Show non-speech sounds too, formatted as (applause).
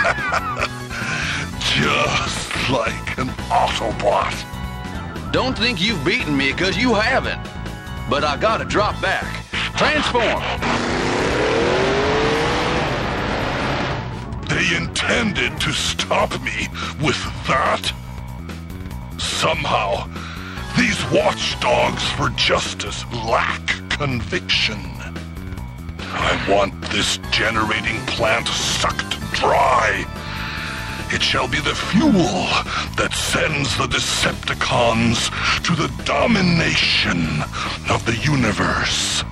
(laughs) Just like an Autobot. Don't think you've beaten me, because you haven't. But I gotta drop back. Transform! They intended to stop me with that? Somehow, these watchdogs for justice lack conviction. I want this generating plant sucked dry. It shall be the fuel that sends the Decepticons to the domination of the universe.